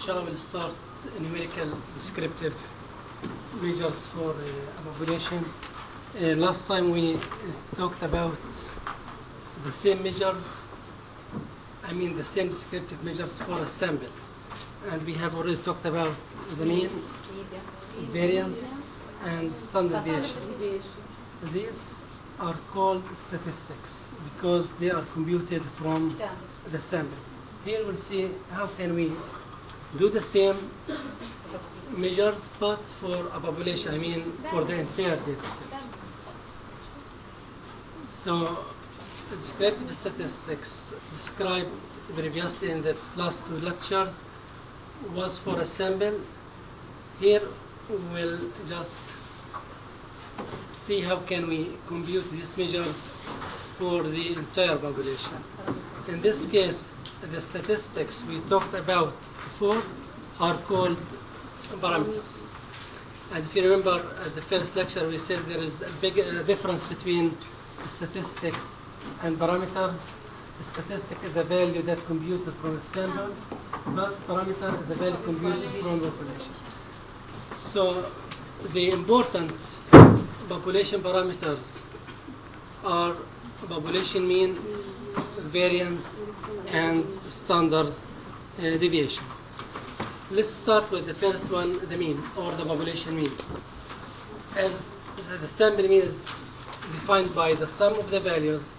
inshallah we'll start numerical descriptive measures for uh, a population. Uh, last time we uh, talked about the same measures, I mean the same descriptive measures for a sample. And we have already talked about the mean, variance, and standard deviation. These are called statistics because they are computed from the sample. Here we'll see how can we do the same measures but for a population, I mean for the entire data set. So descriptive statistics described previously in the last two lectures was for a sample. Here we'll just see how can we compute these measures for the entire population. In this case, the statistics we talked about before are called parameters. And if you remember at the first lecture, we said there is a big uh, difference between statistics and parameters. The statistic is a value that computed from a sample, but parameter is a value computed from the population. So the important population parameters are population mean, variance, and standard uh, deviation. Let's start with the first one, the mean, or the population mean. As the sample mean is defined by the sum of the values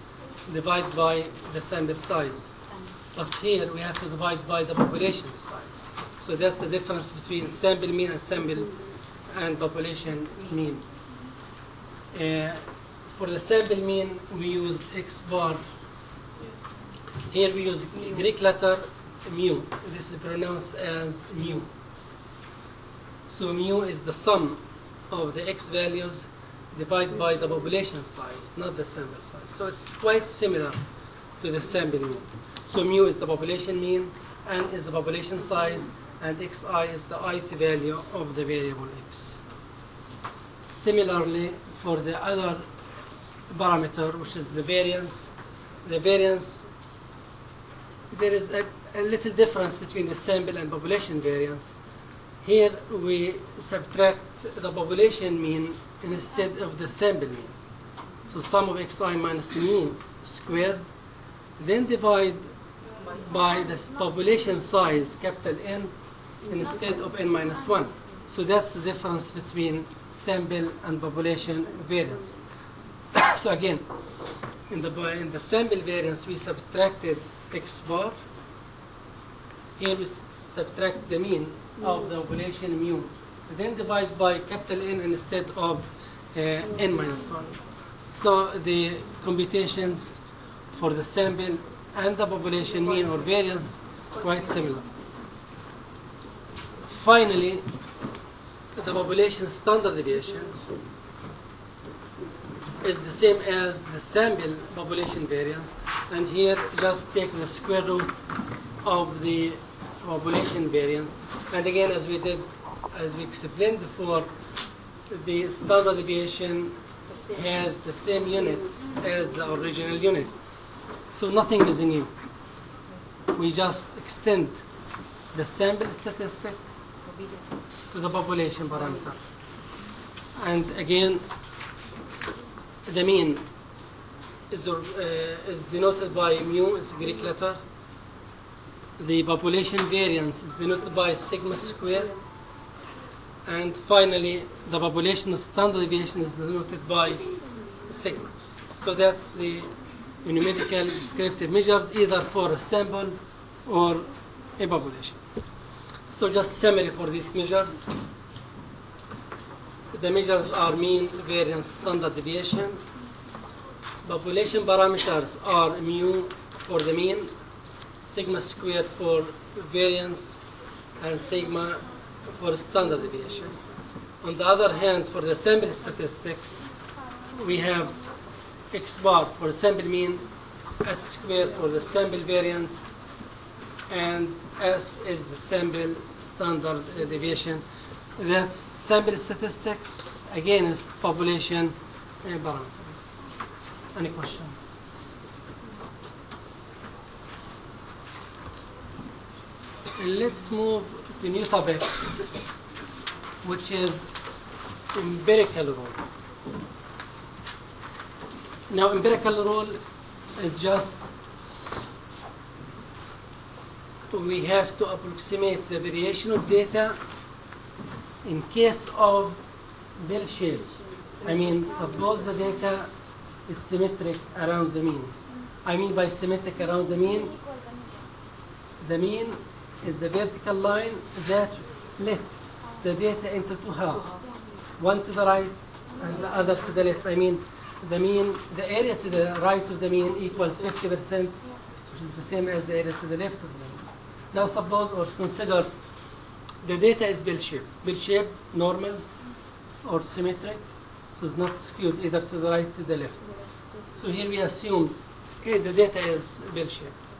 divided by the sample size. But here we have to divide by the population size. So that's the difference between sample mean and sample and population mean. Uh, for the sample mean, we use x bar. Here we use Greek letter mu. This is pronounced as mu. So mu is the sum of the x values divided by the population size, not the sample size. So it's quite similar to the sample mean. So mu is the population mean, n is the population size, and xi is the ith value of the variable x. Similarly, for the other parameter, which is the variance, the variance, there is a, a little difference between the sample and population variance. Here we subtract the population mean instead of the sample mean. So sum of xi minus mu squared, then divide by the population size, capital N, instead of n minus 1. So that's the difference between sample and population variance. so again, in the, in the sample variance, we subtracted x bar. Here we subtract the mean of the population mu. Then divide by capital N instead of uh, n minus 1. So the computations for the sample and the population mean or variance quite similar. Finally, the population standard deviation is the same as the sample population variance and here just take the square root of the population variance and again as we did as we explained before the standard deviation has the same units as the original unit so nothing is new we just extend the sample statistic to the population parameter. And again, the mean is, uh, is denoted by mu, is Greek letter. The population variance is denoted by sigma square. And finally, the population standard deviation is denoted by sigma. So that's the numerical descriptive measures either for a sample or a population. So just summary for these measures. The measures are mean, variance, standard deviation. Population parameters are mu for the mean, sigma squared for variance, and sigma for standard deviation. On the other hand, for the sample statistics, we have x bar for sample mean, s squared for the sample variance, and S is the sample standard deviation. That's sample statistics, again, is population uh, parameters. Any question? Let's move to new topic, which is empirical rule. Now, empirical rule is just we have to approximate the variation of data in case of bell shape. I mean, suppose the data is symmetric around the mean. I mean by symmetric around the mean, the mean is the vertical line that splits the data into two halves, one to the right and the other to the left. I mean, the mean, the area to the right of the mean equals 50%, which is the same as the area to the left of the mean. Now suppose or consider the data is bell-shaped. Bell shape, normal or symmetric, so it's not skewed either to the right to the left. So here we assume okay, the data is bell shaped.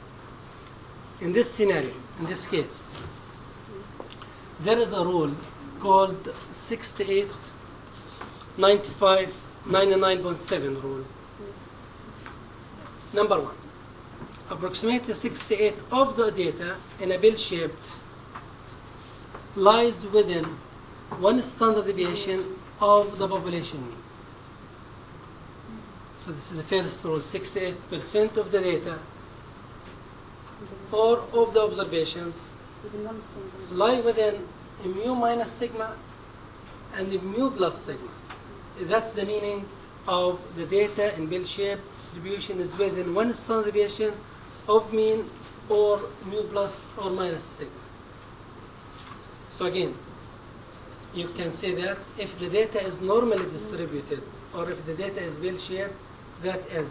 In this scenario, in this case, there is a rule called 68, 95, 99.7 rule. Number one, approximately 68 of the data in a bell shaped lies within one standard deviation of the population mean. So this is the first rule, 68% of the data or of the observations lie within mu minus sigma and mu plus sigma. That's the meaning of the data in bell-shaped distribution is within one standard deviation of mean or mu plus or minus sigma. So again, you can say that if the data is normally distributed or if the data is bell-shaped, that is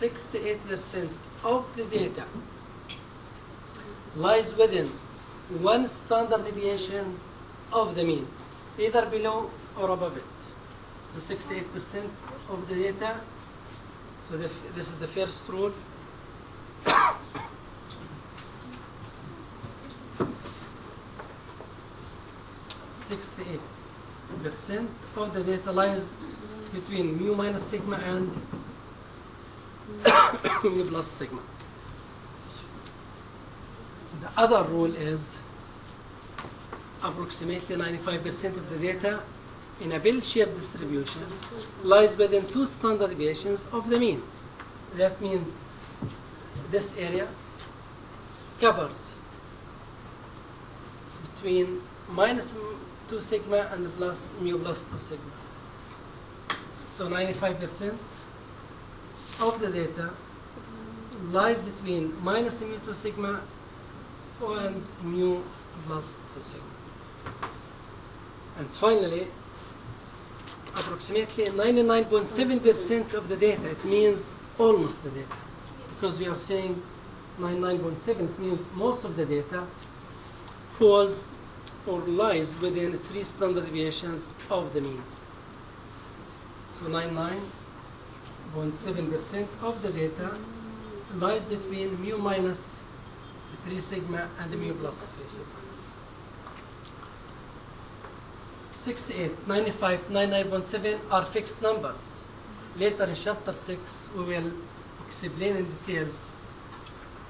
68% of the data lies within one standard deviation of the mean, either below or above it. So 68% of the data, so the, this is the first rule. Sixty-eight percent of the data lies between mu minus sigma and mu plus sigma. The other rule is approximately 95% of the data in a bell-shaped distribution lies within two standard deviations of the mean. That means this area covers between minus 2 sigma and plus mu plus 2 sigma. So 95% of the data lies between minus mu 2 sigma and mu plus 2 sigma. And finally, approximately 99.7% of the data, it means almost the data. Because we are saying 99.7, it means most of the data falls or lies within three standard deviations of the mean. So 99.7% of the data lies between mu minus 3 sigma and mu plus 3 sigma. 68, 95, 99.7 are fixed numbers. Later in chapter 6, we will explain in details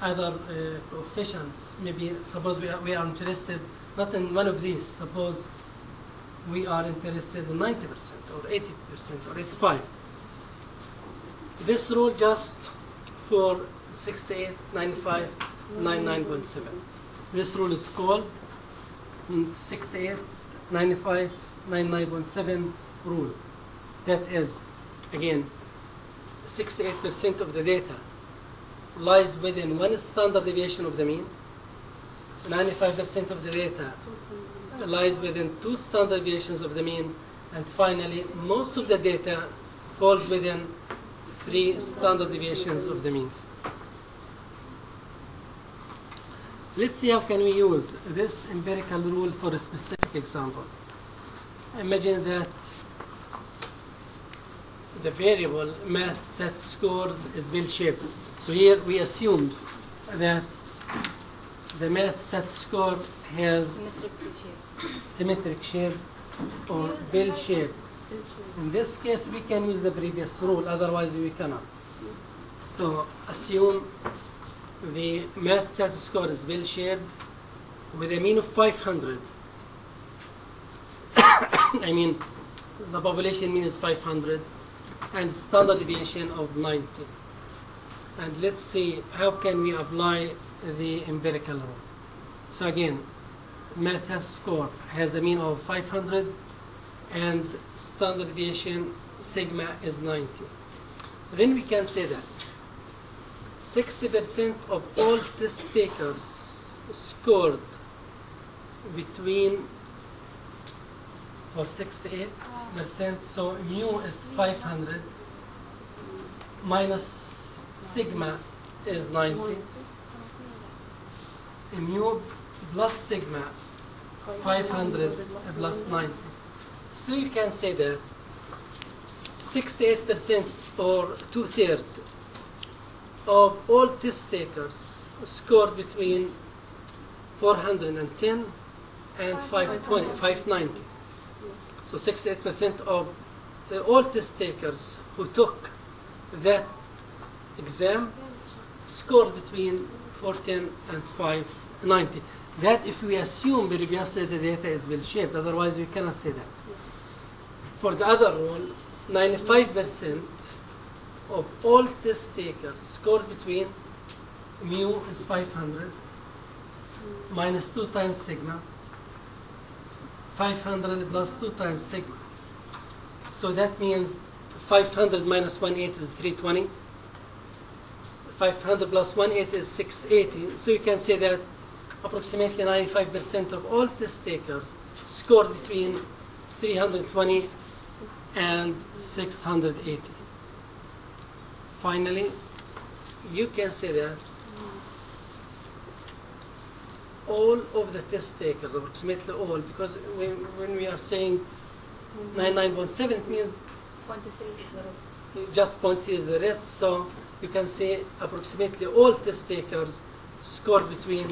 other uh, coefficients. Maybe suppose we are, we are interested not in one of these. Suppose we are interested in 90% or 80% or 85. This rule just for 68, 95, 99.7. This rule is called mm, 68, 95, 99.7 rule. That is, again, 68% of the data lies within one standard deviation of the mean. 95% of the data lies within two standard deviations of the mean. And finally, most of the data falls within three standard deviations of the mean. Let's see how can we use this empirical rule for a specific example. Imagine that the variable math SAT scores is bell-shaped. So here we assumed that the math SAT score has symmetric shape or bell shape. In this case, we can use the previous rule, otherwise we cannot. So assume the math test score is well shared with a mean of 500. I mean, the population mean is 500 and standard deviation of 90. And let's see how can we apply the empirical rule. So again, math test score has a mean of 500 and standard deviation sigma is 90. Then we can say that 60% of all test takers scored between for 68%, so mu is 500 minus sigma is 90, mu plus sigma 500 plus 90. So you can say that 68% or two-thirds of all test takers scored between 410 and 520, 590. So 68% of uh, all test takers who took that exam scored between 410 and 590. That if we assume previously the data is well-shaped, otherwise we cannot say that. For the other rule, 95% of all test takers scored between mu is 500 minus 2 times sigma 500 plus 2 times sigma. So that means 500 minus 180 is 320 500 plus 180 is 680 so you can say that approximately 95% of all test takers scored between 320 and 680 finally you can say that all of the test takers, approximately all, because when, when we are saying 99.7, it means Point three, the rest. just 0.3 is the rest, so you can say approximately all test takers scored between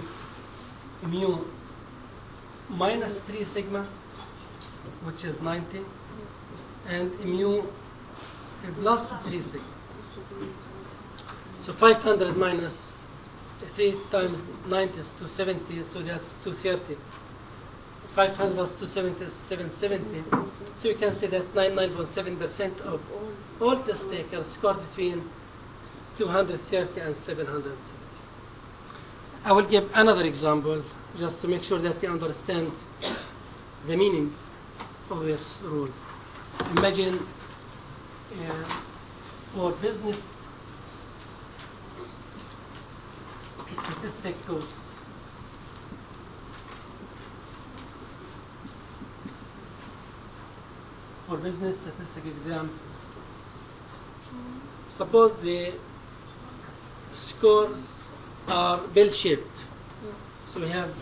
mu minus 3 sigma, which is 90, and mu plus 3 sigma. So 500 minus 3 times 90 is 270, so that's 230. 500 plus 270 is 770. So you can say that 99.7% of all test takers scored between 230 and 770. I will give another example just to make sure that you understand the meaning of this rule. Imagine uh, for business statistic course. For business statistic exam, suppose the scores are bell-shaped. Yes. So we have,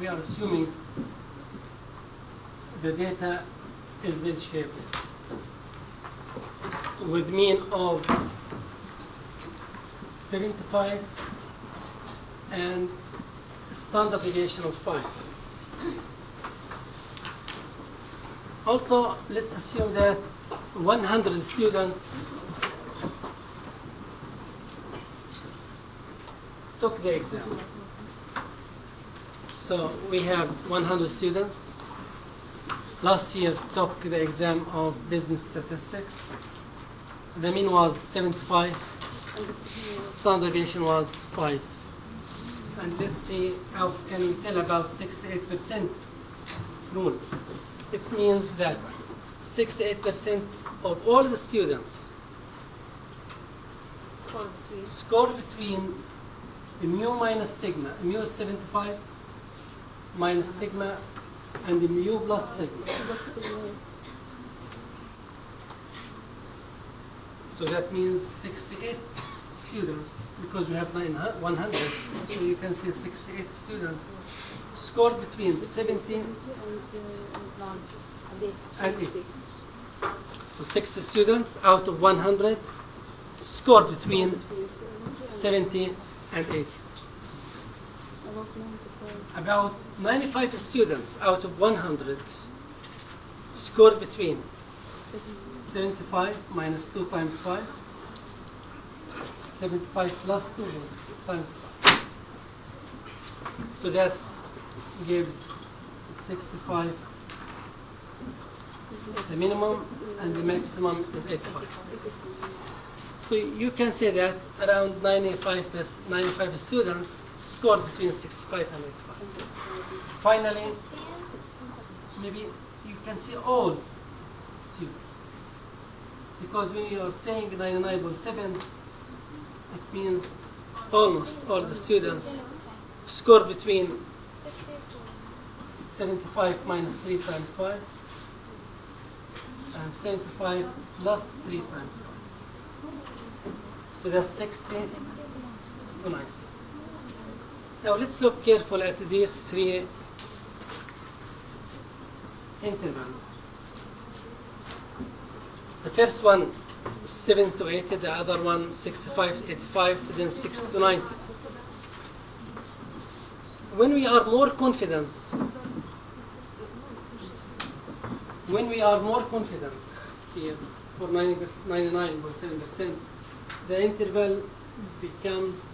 we are assuming the data is bell-shaped with mean of 75 and standard deviation of 5. Also, let's assume that 100 students took the exam. So we have 100 students. Last year took the exam of business statistics. The mean was 75, And this is standard deviation was 5. And let's see how can we tell about 68% rule. It means that 68% of all the students score between. score between the mu minus sigma, mu is 75 minus sigma and the mu plus sigma. So that means 68 students, because we have 900, 100, so you can see 68 students scored between 17, And eight. so 60 students out of 100 scored between 70 and 80. About 95 students out of 100 scored between 75 minus 2 times 5, 75 plus 2 times 5. So that gives 65, the minimum, and the maximum is 85. So you can say that around 95, 95 students scored between 65 and 85. Finally, maybe you can see all. Because when you are saying 99.7, it means almost all the students scored between 75 minus 3 times 5 and 75 plus 3 times 5. So that's 60 to 90. Now let's look careful at these three intervals. The first one 7 to 80, the other one 65 to 85, then 6 to 90. When we are more confident, when we are more confident here for 90 99.7%, the interval becomes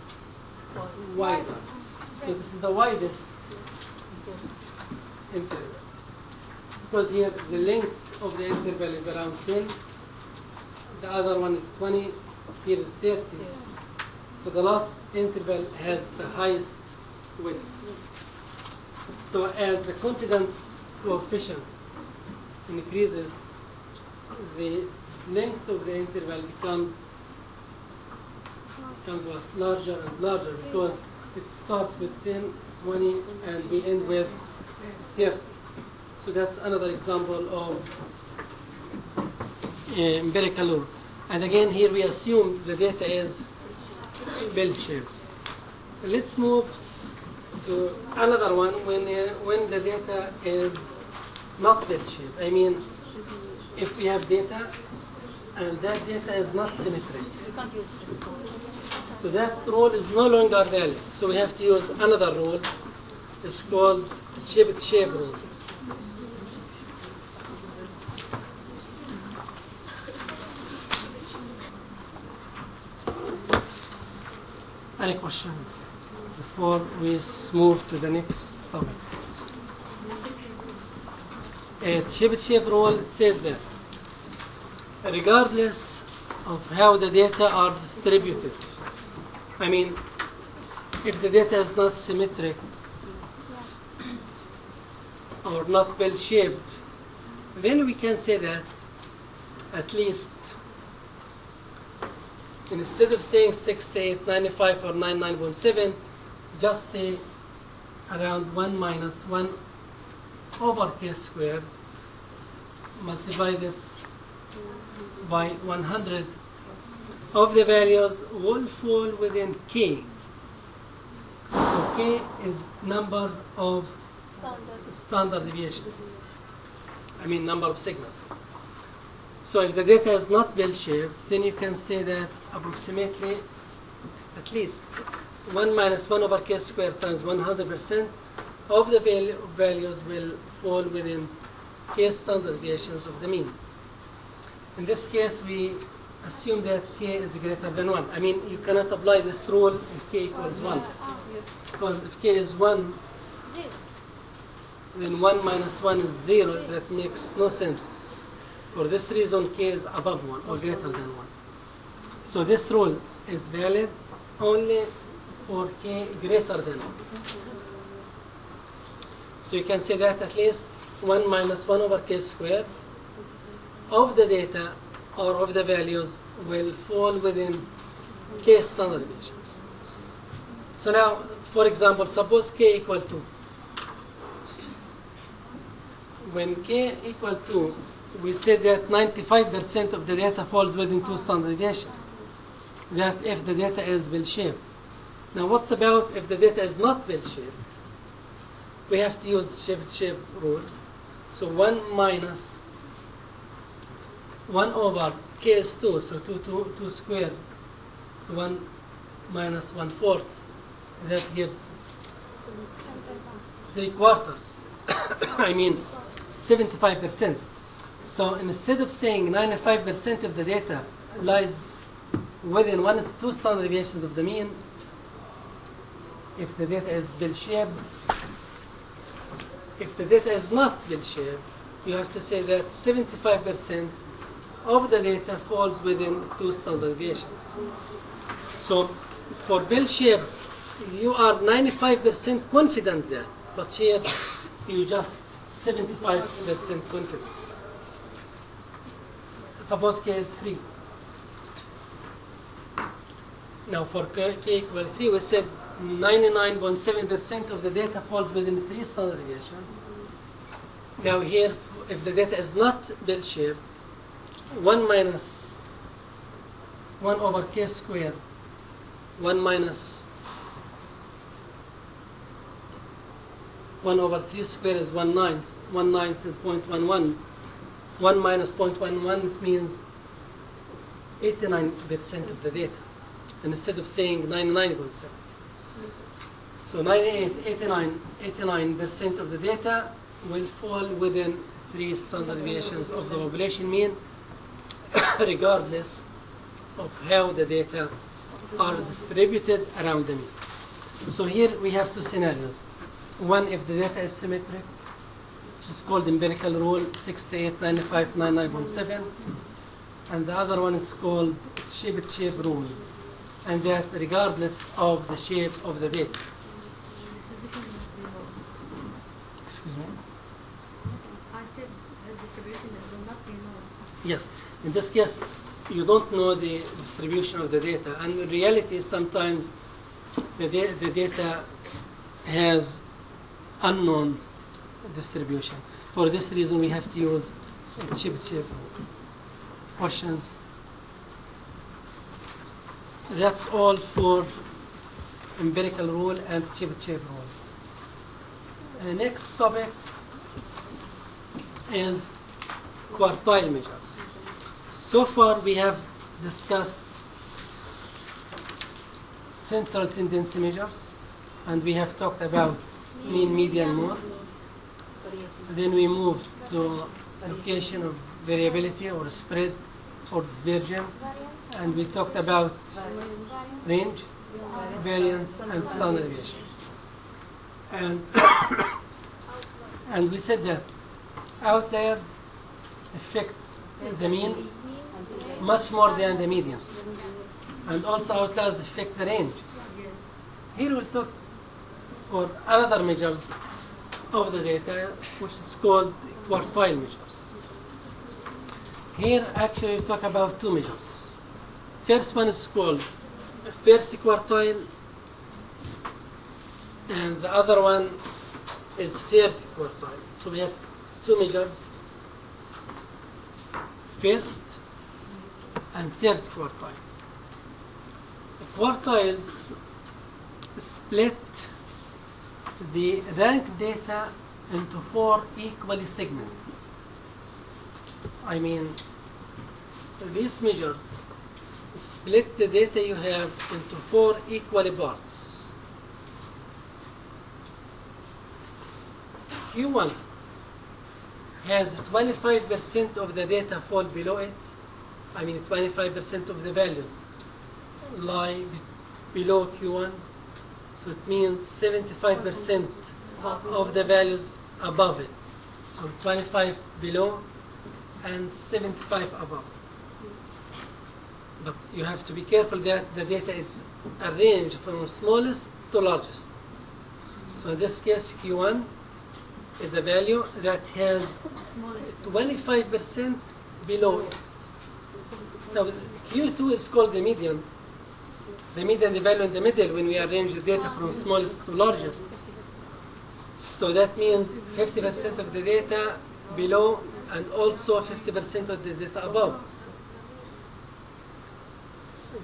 wider. So this is the widest interval. Because here the length of the interval is around 10, the other one is 20, here is 30. So the last interval has the highest width. So as the confidence coefficient increases, the length of the interval becomes becomes larger and larger because it starts with 10, 20, and we end with 30. So that's another example of uh, empirical law. And again, here we assume the data is bell-shaped. Let's move to another one when, uh, when the data is not bell-shaped. I mean, if we have data and that data is not symmetric, We can't use this. so that rule is no longer valid. So we have to use another rule. It's called Chebyshev rule. Any question before we move to the next topic? Uh, Chebyshev rule it says that regardless of how the data are distributed, I mean, if the data is not symmetric or not well shaped, then we can say that at least instead of saying 68, 95, or 99.7, just say around 1 minus 1 over k squared, multiply this by 100 of the values will fall within k. So k is number of standard deviations. I mean number of signals. So if the data is not bell-shaped, then you can say that approximately at least 1 minus 1 over k squared times 100% of the val- values will fall within k standard deviations of the mean. In this case, we assume that k is greater than 1. I mean, you cannot apply this rule if k equals 1. Because if k is 1, then 1 minus 1 is 0. That makes no sense. For this reason, k is above 1 or greater than 1. So this rule is valid only for k greater than 1. So you can say that at least 1 minus 1 over k squared of the data or of the values will fall within k standard deviations. So now, for example, suppose k equal to. When k equal to, we said that 95% of the data falls within two standard deviations. That if the data is bell-shaped. Now, what's about if the data is not bell-shaped? We have to use Chebyshev rule. So 1 minus 1 over k is 2, so 2, 2, 2 squared. So 1 minus 1 fourth. That gives 3 quarters. I mean 75%. So instead of saying 95% of the data lies within one two standard deviations of the mean, if the data is bell-shaped, if the data is not bell-shaped, you have to say that 75% of the data falls within two standard deviations. So for bell-shaped, you are 95% confident there, but here you just 75% confident. Suppose case 3. Now for k equal 3, we said 99.7% of the data falls within three standard deviations. Now here, if the data is not bell-shaped, 1 minus 1 over k squared, 1 minus 1 over 3 squared is 1 ninth, 1 ninth is 0.11. 1 minus 0.11 means 89% of the data, and instead of saying 99.7. So 98, 89, 89% of the data will fall within three standard deviations of the population mean, regardless of how the data are distributed around the mean. So here we have two scenarios. One, if the data is symmetric, which is called empirical rule 689599.7, and the other one is called Chebyshev rule, and that regardless of the shape of the data. Excuse me. I said the distribution will not be known. Yes, in this case, you don't know the distribution of the data, and in reality, is sometimes the, da- the data has unknown distribution. For this reason, we have to use chip chip questions. That's all for empirical rule and chip rule. Uh, next topic is quartile measures. So far, we have discussed central tendency measures, and we have talked about mean, median, mode. Then we moved to allocation of variability or spread or dispersion, and we talked about range, variance, and standard deviation. And, and we said that outliers affect the mean much more than the median, and also outliers affect the range. Here we'll talk for another measures of the data, which is called quartile measures. Here, actually, we talk about two measures. First one is called first quartile, and the other one is third quartile. So we have two measures, first and third quartile. The quartiles split the rank data into four equally segments. I mean, these measures split the data you have into four equal parts. Q1 has 25% of the data fall below it. I mean, 25% of the values lie below Q1. So it means 75% of the values above it. So 25 below and 75 above. But you have to be careful that the data is arranged from smallest to largest. So in this case, Q1 is a value that has 25% below it. Now, Q2 is called the median. The median, the value in the middle when we arrange the data from smallest to largest. So that means 50% of the data below and also 50% of the data above.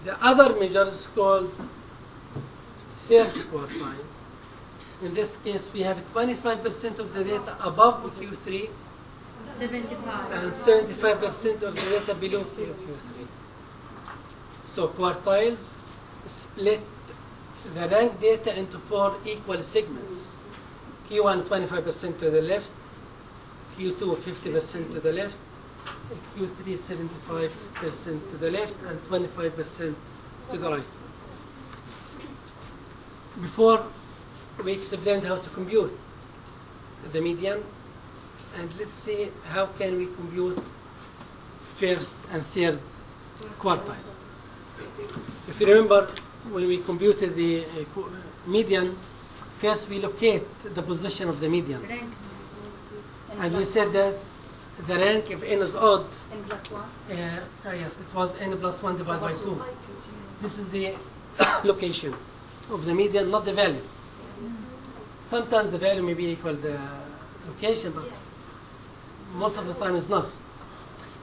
The other measure is called third quartile. In this case, we have 25% of the data above Q3 Seventy-five. and 75% of the data below Q- Q3. So quartiles split the ranked data into four equal segments. Q1 25% to the left, Q2 50% to the left, Q3 75% to the left, and 25% to the right. Before we explained how to compute the median, and let's see how can we compute first and third quartile. If you remember, when we computed the uh, median, first we locate the position of the median. And we said that the rank, if n is odd, N plus one. uh, uh, yes, it was n plus 1 divided by 2. This is the location of the median, not the value. Sometimes the value may be equal the location, but most of the time it's not.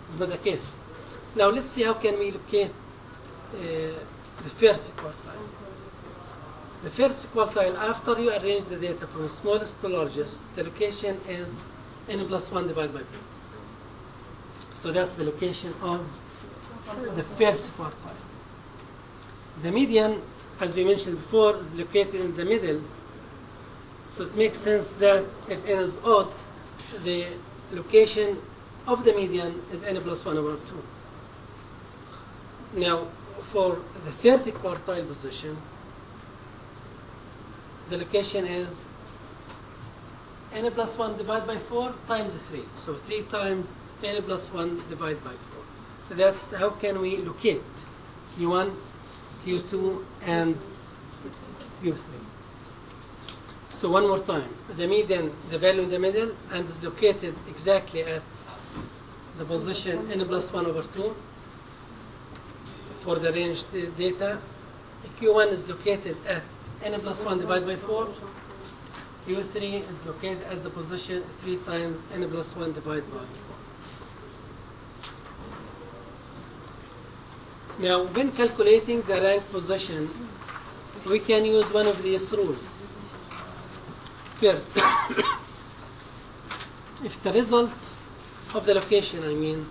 It's not the case. Now let's see how can we locate uh, the first quartile. The first quartile, after you arrange the data from smallest to largest, the location is n plus 1 divided by 2. So that's the location of the first quartile. The median, as we mentioned before, is located in the middle. So it makes sense that if n is odd, the location of the median is n plus 1 over 2. Now, for the third quartile position, the location is n plus 1 divided by 4 times 3. So 3 times n plus 1 divided by 4. That's how can we locate Q1, Q2, and Q3. So one more time, the median, the value in the middle, and is located exactly at the position n plus 1 over 2 for the range data. Q1 is located at n plus 1 divided by 4. Q3 is located at the position 3 times n plus 1 divided by 4. Now, when calculating the rank position, we can use one of these rules. First, if the result of the location, I mean,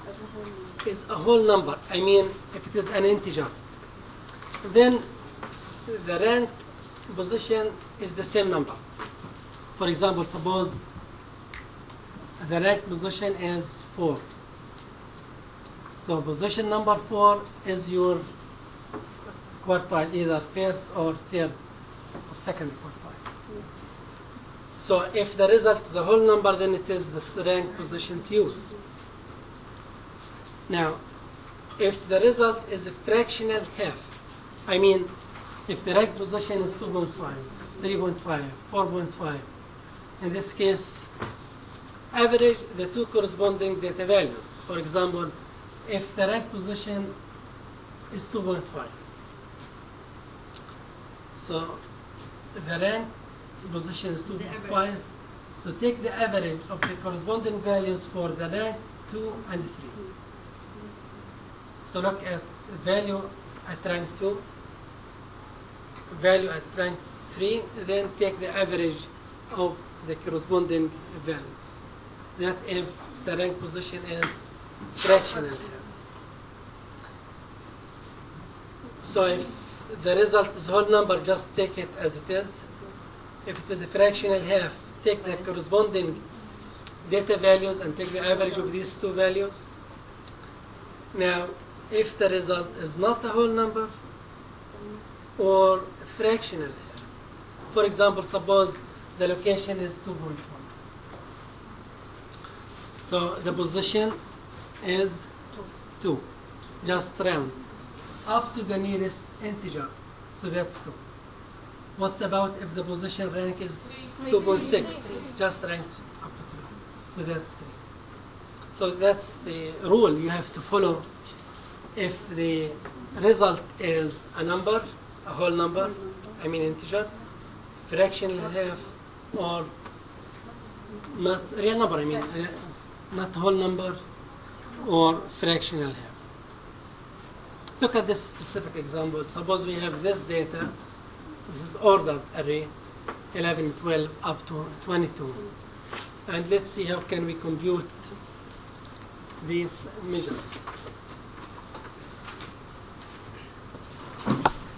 is a whole number, I mean, if it is an integer, then the rank position is the same number. For example, suppose the rank position is 4. So position number 4 is your quartile, either first or third or second quartile. So if the result is a whole number, then it is the rank position to use. Now, if the result is a fractional half, I mean, if the rank position is 2.5, 3.5, 4.5, in this case, average the two corresponding data values. For example, if the rank position is 2.5, so the rank position is 2.5, so take the average of the corresponding values for the rank 2 and 3. So look at the value at rank 2, value at rank 3, then take the average of the corresponding values. That if the rank position is fractional. So if the result is whole number, just take it as it is. If it is a fractional half, take the corresponding data values and take the average of these two values. Now, if the result is not a whole number or fractional half, for example, suppose the location is 2.1. So the position is 2, just round, up to the nearest integer. So that's 2. What's about if the position rank is 2.6? Just rank up to 3. So that's 3. So that's the rule you have to follow if the result is a number, a whole number, I mean integer, fractional half, or not real number, I mean, not whole number, or fractional half. Look at this specific example. Suppose we have this data. This is ordered array, 11, 12, up to 22. And let's see how can we compute these measures.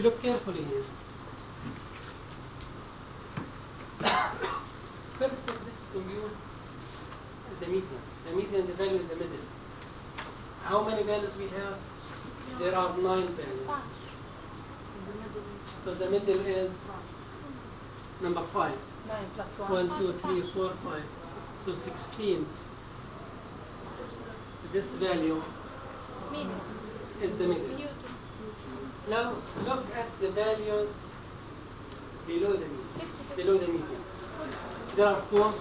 Look carefully here. First, let's compute the median. The median, the value in the middle. How many values we have? There are nine values. So the middle is number five. Nine plus one. One, two, three, four, five. So 16, this value is the median. Q2. Now look at the values below the median. Below the median. There are four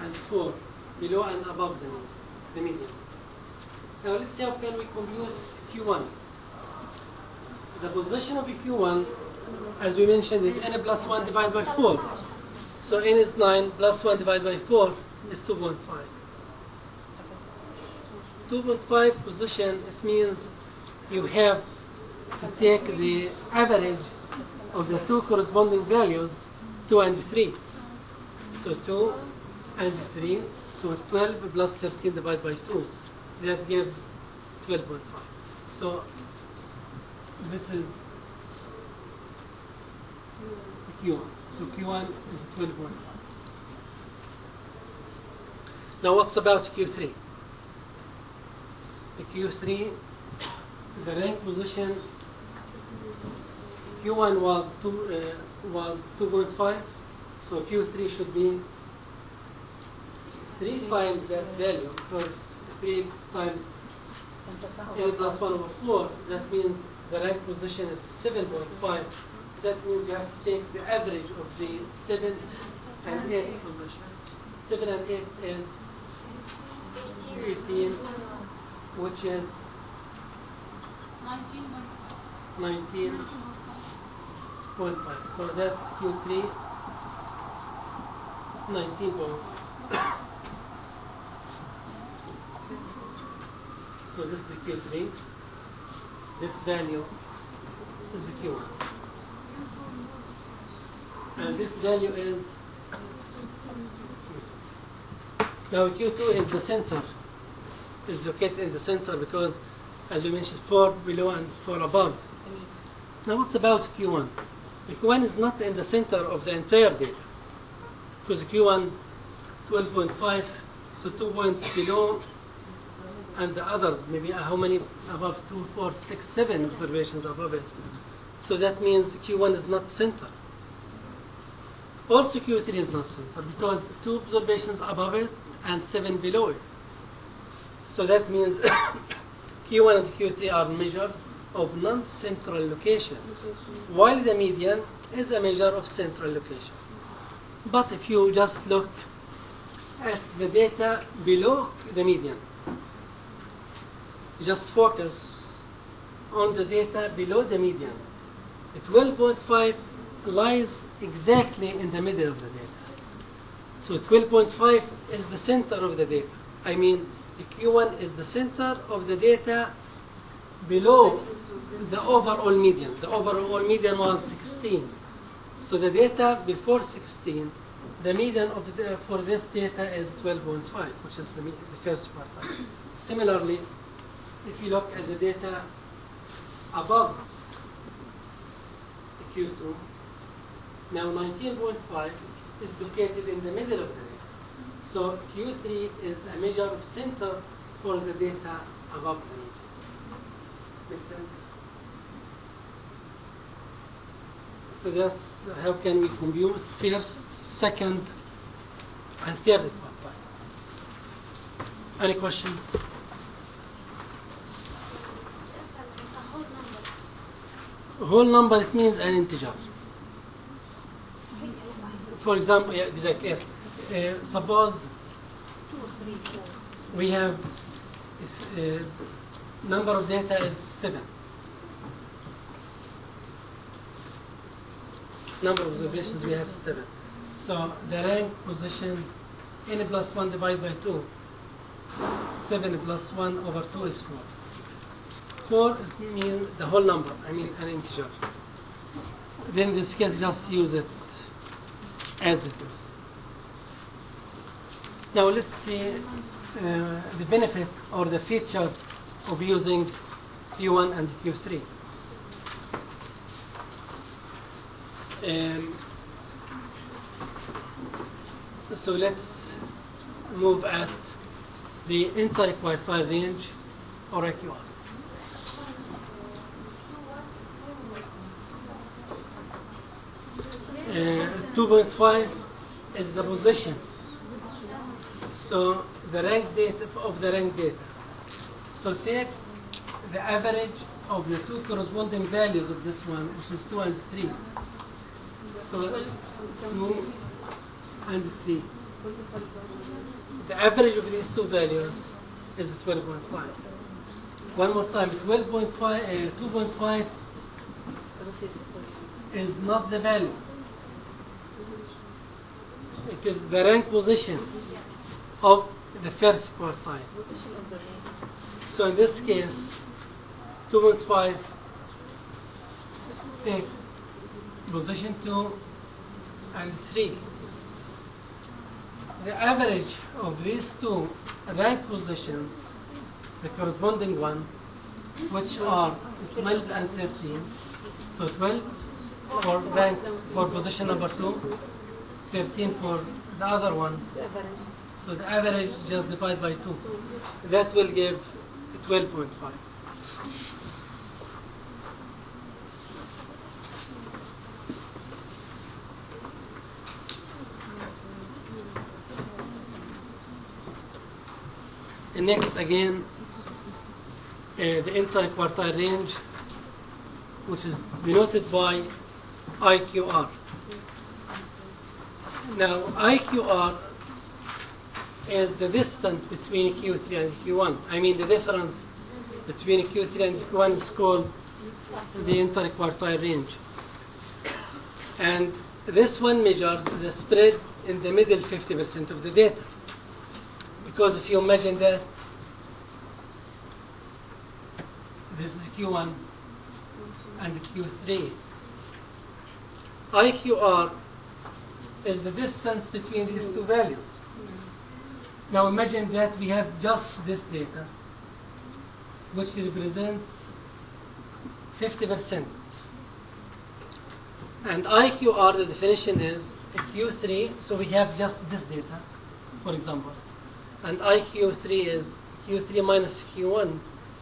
and four below and above the median. The median. Now let's see how can we compute Q1. The position of Q1, as we mentioned, is n plus 1 divided by 4. So n is 9 plus 1 divided by 4 is 2.5. 2.5 position, it means you have to take the average of the two corresponding values, 2 and 3. So 2 and 3, so 12 plus 13 divided by 2, that gives 12.5. So this is Q1. So Q1 is 12.5. Now what's about Q3? The Q3, the rank position, Q1 was two uh, was 2.5, so Q3 should be three times that value because it's three times n plus 1 over 4. That means the rank position is 7.5. That means you have to take the average of the 7 and 8 position. 7 and 8 is 18, which is 19.5. So that's Q3, 19.5. So this is Q3. This value is Q1. And this value is now Q2 is the center, is located in the center because, as we mentioned, 4 below and 4 above. Now what's about Q1? Q1 is not in the center of the entire data because Q1 12.5, so two points below and the others, maybe uh, how many above two, four, six, seven observations above it. So that means Q1 is not center. Also Q3 is not center because two observations above it and seven below it. So that means Q1 and Q3 are measures of non-central location, while the median is a measure of central location. But if you just look at the data below the median, just focus on the data below the median. The 12.5 lies exactly in the middle of the data. So 12.5 is the center of the data. I mean, the Q1 is the center of the data below the overall median. The overall median was 16. So the data before 16, the median of the, for this data is 12.5, which is the, the first quartile. Similarly, if you look at the data above the Q2, now 19.5 is located in the middle of the data. So Q3 is a measure of center for the data above the median. Make sense? So that's how can we compute first, second, and third quartile. Any questions? Whole number it means an integer. For example, yeah, exactly, yes. Uh, suppose we have uh, number of data is seven. Number of observations we have is seven. So the rank position n plus one divided by two. Seven plus one over two is four. 4 is mean the whole number, I mean an integer. Then in this case, just use it as it is. Now let's see uh, the benefit or the feature of using Q1 and Q3. Um, so let's move at the interquartile range or AQ1. Uh, 2.5 is the position So the rank data of the rank data. So take the average of the two corresponding values of this one, which is 2 and 3. So 2 and 3. The average of these two values is 12.5. One more time, 12.5, uh, 2.5 is not the value. It is the rank position of the first quartile. So in this case, 2.5 take position 2 and 3. The average of these two rank positions, the corresponding one, which are 12 and 13, so 12 for rank for position number 2, 13 for the other one, so the average just divide by 2. That will give 12.5. And next again, uh, the interquartile range, which is denoted by IQR. Now, IQR is the distance between Q3 and Q1. I mean, the difference between Q3 and Q1 is called the interquartile range. And this one measures the spread in the middle 50% of the data. Because if you imagine that this is Q1 and Q3, IQR is the distance between these two values. Now imagine that we have just this data, which represents 50%. And IQR, the definition is Q3, so we have just this data, for example. And IQ3 is Q3 minus Q1.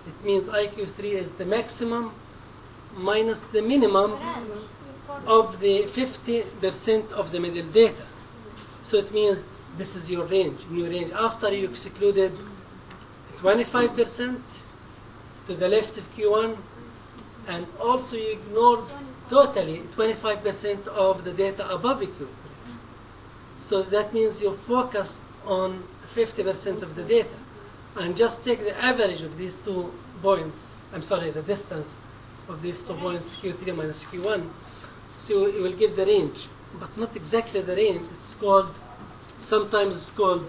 It means IQ3 is the maximum minus the minimum of the 50% of the middle data. So it means this is your range, new range. After you excluded 25% to the left of Q1, and also you ignored totally 25% of the data above Q3. So that means you focused on 50% of the data and just take the average of these two points, I'm sorry, the distance of these two points, Q3 minus Q1. So it will give the range, but not exactly the range. It's called, sometimes it's called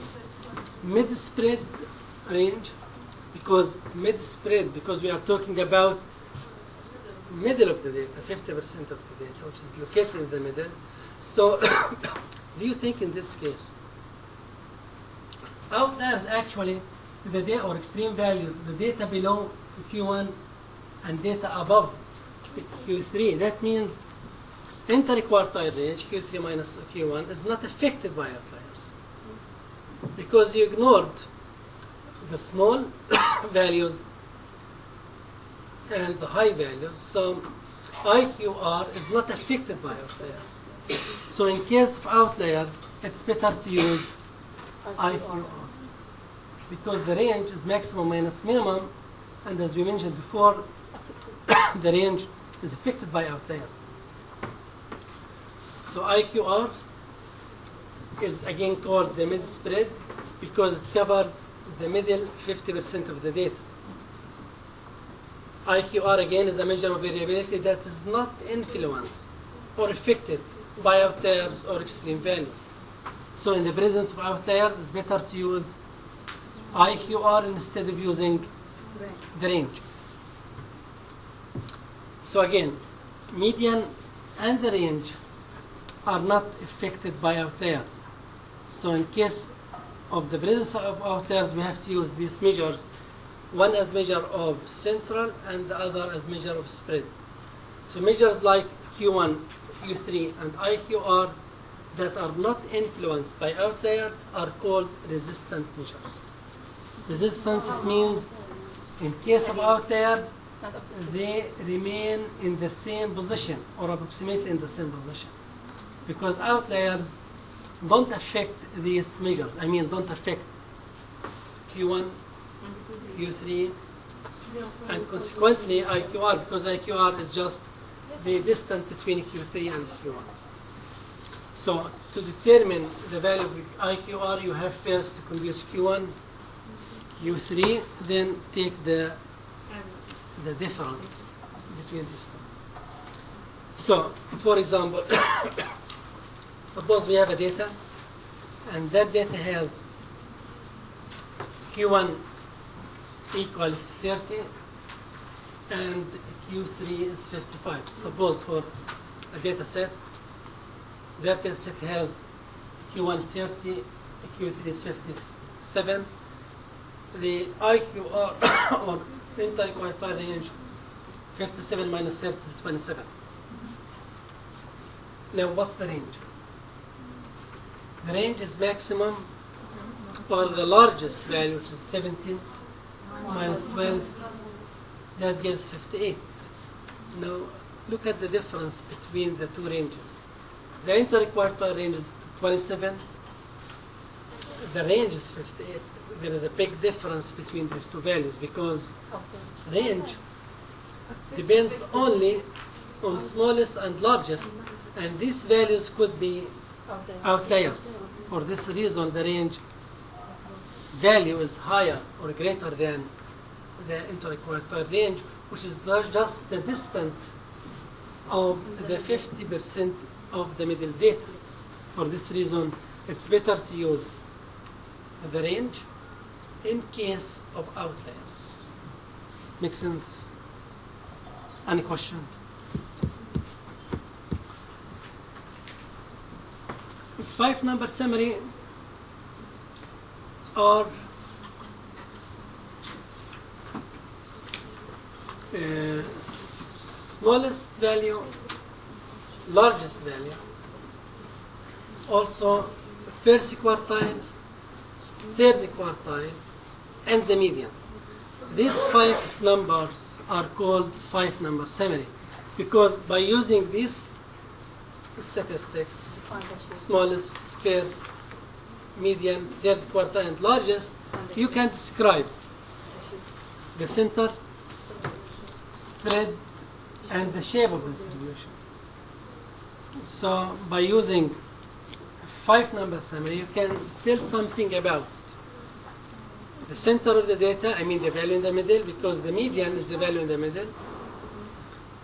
mid-spread range, because mid-spread, because we are talking about middle of the data, 50% of the data, which is located in the middle. So do you think in this case, outliers actually, the data or extreme values, the data below Q1 and data above Q3, that means interquartile range, Q3 minus Q1, is not affected by outliers. Because you ignored the small values and the high values, so IQR is not affected by outliers. So in case of outliers, it's better to use IQR. Because the range is maximum minus minimum, and as we mentioned before, the range is affected by outliers. So IQR is again called the mid spread because it covers the middle 50% of the data. IQR again is a measure of variability that is not influenced or affected by outliers or extreme values. So in the presence of outliers, it's better to use IQR instead of using the range. So again, median and the range are not affected by outliers. So in case of the presence of outliers, we have to use these measures, one as measure of central and the other as measure of spread. So measures like Q1, Q3, and IQR that are not influenced by outliers are called resistant measures. Resistance means in case of outliers, they remain in the same position or approximately in the same position. Because outliers don't affect these measures. I mean, don't affect Q1, Q3, and consequently IQR, because IQR is just the distance between Q3 and Q1. So to determine the value of IQR, you have first to compute Q1, Q3, then take the, the difference between these two. So, for example, suppose we have a data, and that data has Q1 equals 30, and Q3 is 55. Suppose for a data set, that data set has Q1 30, Q3 is 57. The IQR or inter-quartile range 57 minus 30 is 27. Now, what's the range? The range is maximum or the largest value, which is 17 minus 12. That gives 58. Now, look at the difference between the two ranges. The inter-quartile range is 27. The range is 58. There is a big difference between these two values because range depends only on smallest and largest, and these values could be. Outliers. For this reason, the range value is higher or greater than the interquartile range, which is just the distance of the 50% of the middle data. For this reason, it's better to use the range in case of outliers. Make sense? Any question? Five number summary or uh, smallest value, largest value, also first quartile, third quartile, and the median. These five numbers are called five number summary because by using these statistics. Smallest, first, median, third quartile, and largest, you can describe The the center, spread, and the shape of the distribution. So by using five number summary, you can tell something about the center of the data, I mean the value in the middle, because the median is the value in the middle.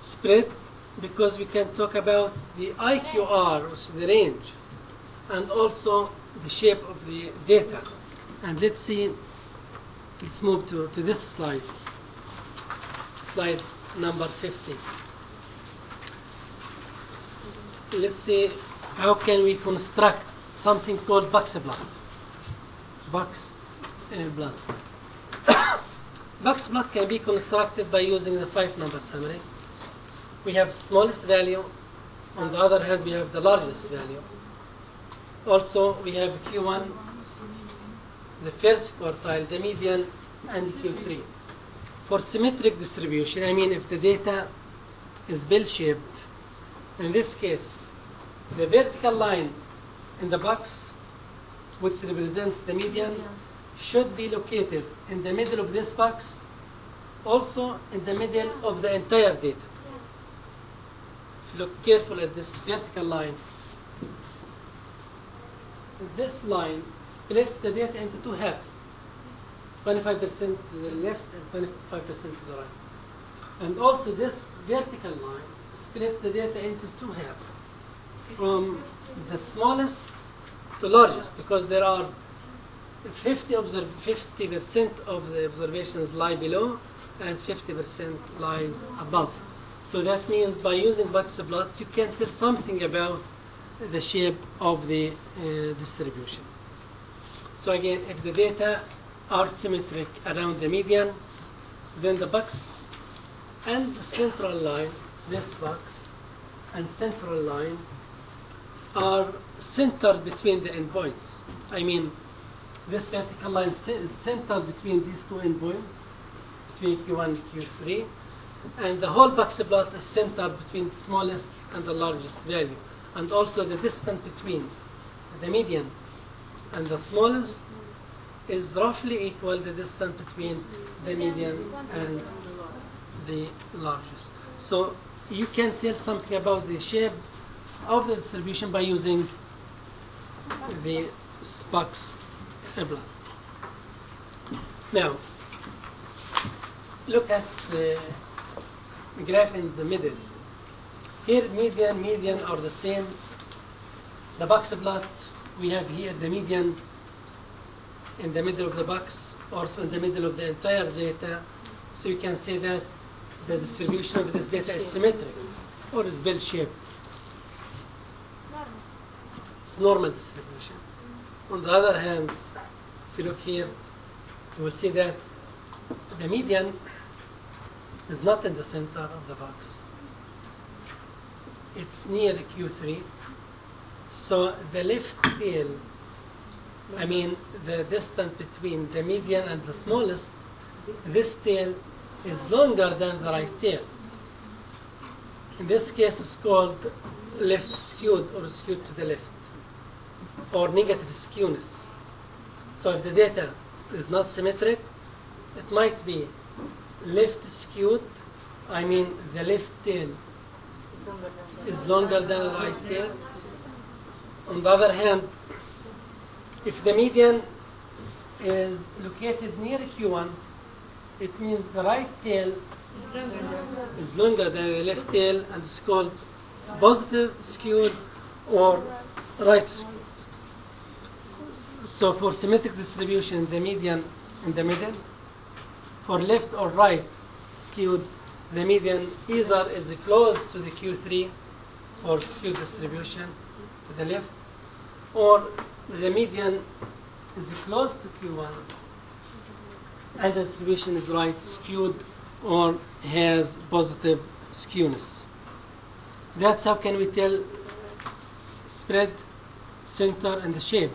Spread, because we can talk about the IQR, which is the range, and also the shape of the data. And let's see, let's move to, to this slide, slide number 50. Let's see how can we construct something called box plot. Box plot. box plot can be constructed by using the five number summary. We have smallest value. On the other hand, we have the largest value. Also, we have Q1, the first quartile, the median, and Q3. For symmetric distribution, I mean if the data is bell-shaped, in this case, the vertical line in the box, which represents the median, should be located in the middle of this box, also in the middle of the entire data. Look careful at this vertical line, this line splits the data into two halves. 25% to the left and 25% to the right. And also this vertical line splits the data into two halves, from the smallest to largest, because there are 50 observ 50% of the observations lie below and 50% lies above. So that means by using box plot, you can tell something about the shape of the uh, distribution. So again, if the data are symmetric around the median, then the box and the central line, this box and central line, are centered between the endpoints. I mean, this vertical line is centered between these two endpoints, between Q1 and Q3, and the whole box plot is centered between the smallest and the largest value, and also the distance between the median and the smallest is roughly equal to the distance between the median and the largest. So you can tell something about the shape of the distribution by using the box plot. Now, look at the graph in the middle. Here, median, median are the same. The box plot, we have here the median in the middle of the box, also in the middle of the entire data. So you can say that the distribution of this data is symmetric or is bell shaped. It's normal distribution. On the other hand, if you look here, you will see that the median is not in the center of the box. It's near Q3. So the left tail, I mean the distance between the median and the smallest, this tail is longer than the right tail. In this case, it's called left skewed or skewed to the left, or negative skewness. So if the data is not symmetric, it might be left skewed, I mean the left tail is longer than the right tail. On the other hand, if the median is located near Q1, it means the right tail is longer than the left tail and it's called positive skewed or right skewed. So for symmetric distribution, the median in the middle. For left or right skewed, the median either is close to the Q3 or skewed distribution to the left, or the median is close to Q1 and the distribution is right skewed or has positive skewness. That's how can we tell spread, center, and the shape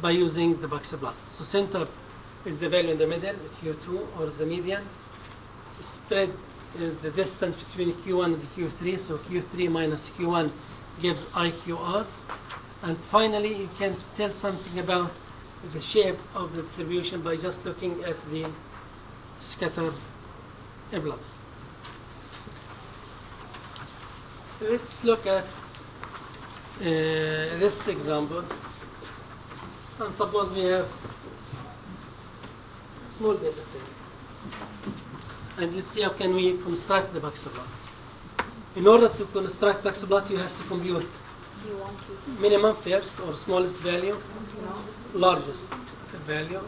by using the box plot. So center is the value in the middle, Q2, or the median. Spread is the distance between Q1 and Q3, so Q3 minus Q1 gives IQR. And finally, you can tell something about the shape of the distribution by just looking at the scatter plot. Let's look at uh, this example. And suppose we have small data set. And let's see how can we construct the box plot. In order to construct box plot, you have to compute minimum first or smallest value, largest value.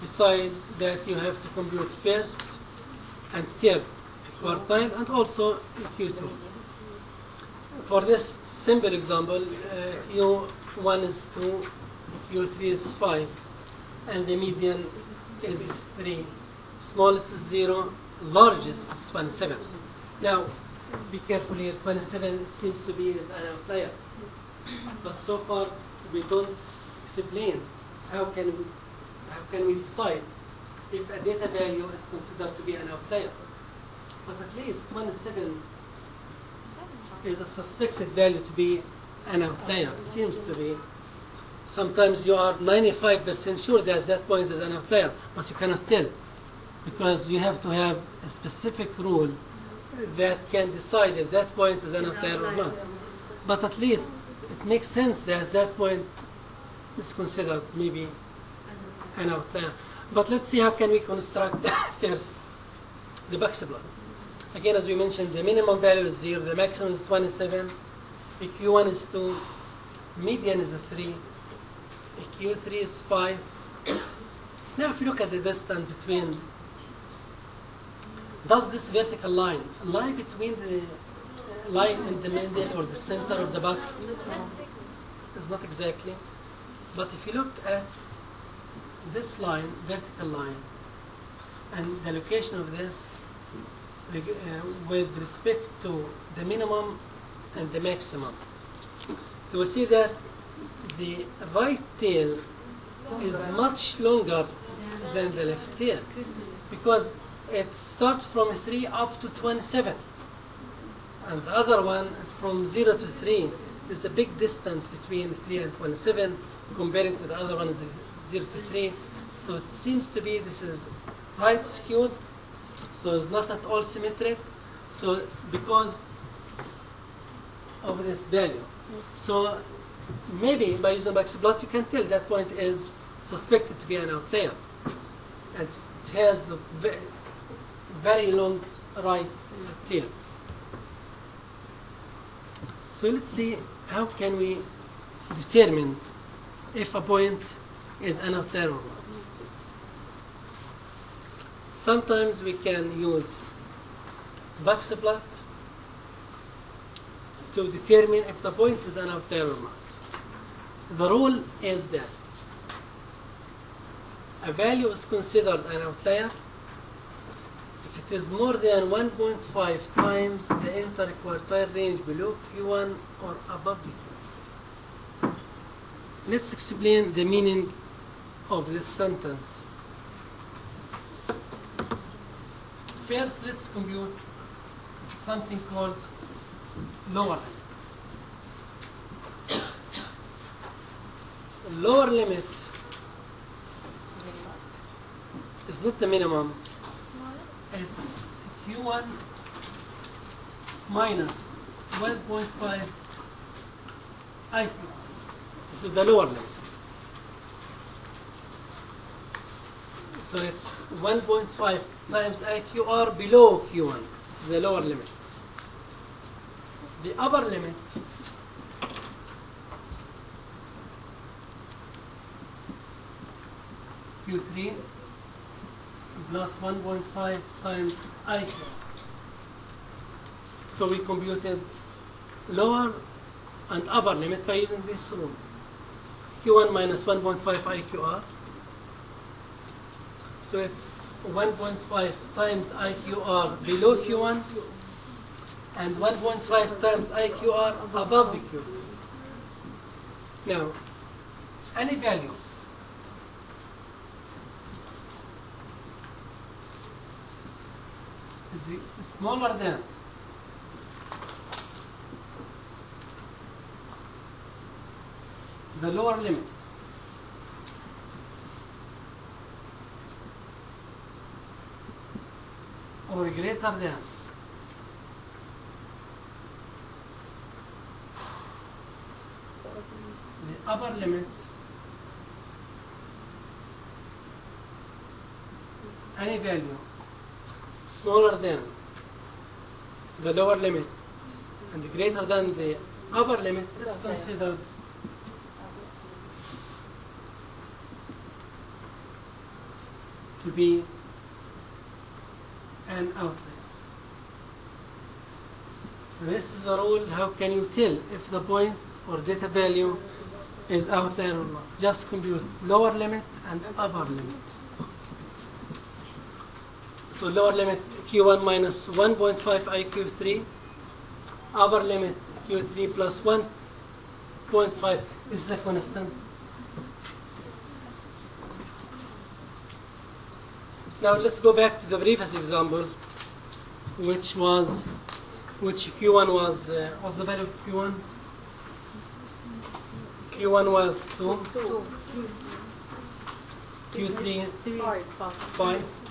Beside that, you have to compute first and third quartile and also Q2. For this simple example, uh, Q1 is 2, Q3 is 5, and the median is 3. Smallest is 0, largest is 27. Now, be careful here, 27 seems to be as an outlier. But so far, we don't explain how can we, how can we decide if a data value is considered to be an outlier. But at least 27 is a suspected value to be an outlier. Seems to be. Sometimes you are 95% sure that that point is an outlier, but you cannot tell because you have to have a specific rule that can decide if that point is an outlier or not. But at least it makes sense that that point is considered maybe an outlier. But let's see how can we construct first the box plot. Again, as we mentioned, the minimum value is 0, the maximum is 27, the Q1 is 2, median is 3, the Q3 is 5. Now if you look at the distance between, does this vertical line lie between the uh, line in the middle or the center of the box? It's not exactly. But if you look at this line, vertical line, and the location of this uh, with respect to the minimum and the maximum, you will see that the right tail is much longer than the left tail because it starts from 3 up to 27 and the other one from 0 to 3 is a big distance between 3 and 27 comparing to the other one is 0 to 3 So it seems to be this is right skewed, so it's not at all symmetric. So because of this value. So maybe by using a box plot you can tell that point is suspected to be an outlier. And it has the ve- very long right tail. So let's see how can we determine if a point is an outlier or not. Sometimes we can use box plot to determine if the point is an outlier or not. The rule is that a value is considered an outlier if it is more than 1.5 times the interquartile range below Q1 or above the Q. Let's explain the meaning of this sentence. First, let's compute something called lower Lower limit is not the minimum, it's Q1 minus 1.5 IQ. This is the lower limit. So it's 1.5 times IQR below Q1. This is the lower limit. The upper limit Q3 plus 1.5 times IQ. So we computed lower and upper limit by using these rules. Q1 minus 1.5 IQR. So it's 1.5 times IQR below Q1 and 1.5 times IQR above the Q3. Now, any value smaller than the lower limit or greater than the upper limit any value smaller than the lower limit and greater than the upper limit is considered to be an outlier. So this is the rule. How can you tell if the point or data value is outlier or not? Just compute lower limit and upper limit. So lower limit Q1 minus 1.5 IQ3, upper limit Q3 plus 1.5 This is a constant. Now let's go back to the previous example, which was, which Q1 was, uh, what's the value of Q1? Q1 was 2, Two. Q3 Five. 5.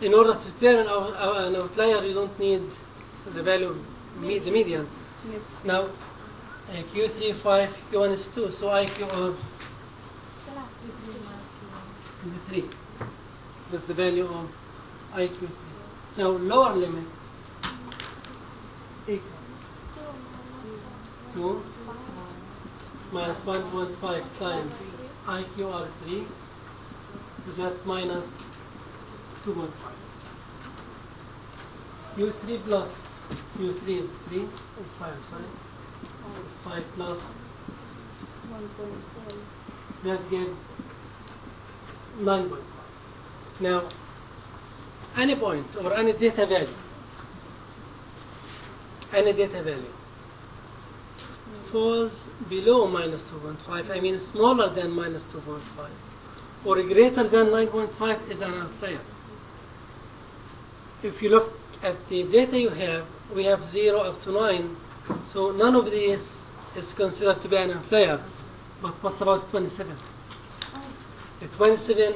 In order to determine an outlier, you don't need the value, of the median. Yes. Now, uh, Q3 5, Q1 is 2, so IQ IQR is 3. That's the value of IQ3. Now, lower limit equals 2 minus 1.5 times IQR3, so that's minus 2.5. Q3 plus Q3 is 3, is 5, sorry. It's 5 plus, One point four. that gives 9.5. Now, any point or any data value, any data value falls below minus 2.5, I mean smaller than minus 2.5, or greater than 9.5 is an outlier. If you look at the data you have, we have 0 up to 9, so none of these is considered to be an outlier. But what's about 27? the 27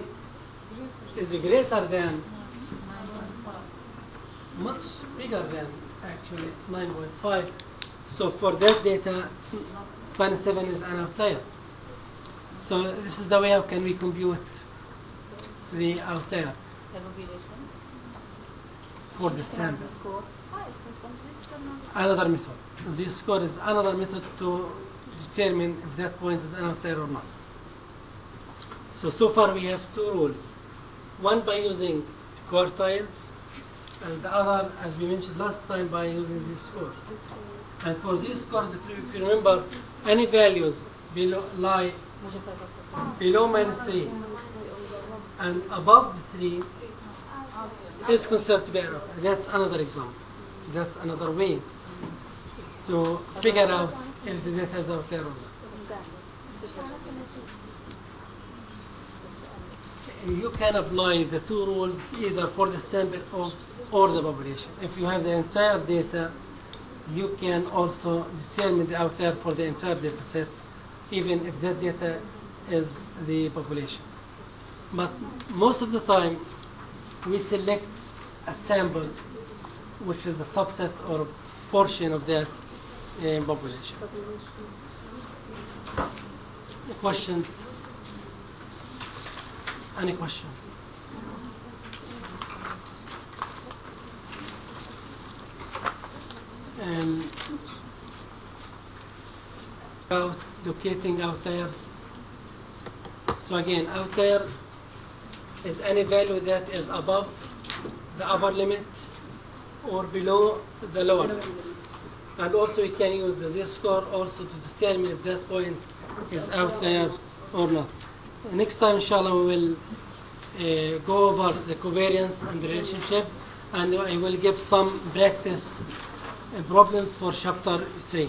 is greater than, much bigger than actually 9.5. So for that data, 27 is an outlier. So this is the way how can we compute the outer for the sample. Another method. Z-score is another method to determine if that point is an outlier or not. So, so far we have two rules. One by using quartiles, and the other, as we mentioned last time, by using z-score. And for z-scores, if you remember, any values below lie below minus 3 and above the 3 is considered to be error. That's another example. That's another way to figure out if the data is outlier or not. You can apply the two rules either for the sample or, or the population. If you have the entire data, you can also determine the outlier for the entire data set, even if that data is the population. But most of the time, we select a sample which is a subset or a portion of that uh, population. Questions? Any question? Um, about locating outliers. So again, outlier is any value that is above the upper limit or below the lower limit. And also we can use the z-score also to determine if that point is outlier or not. Next time, inshallah, we will uh, go over the covariance and the relationship, and I will give some practice uh, problems for chapter 3.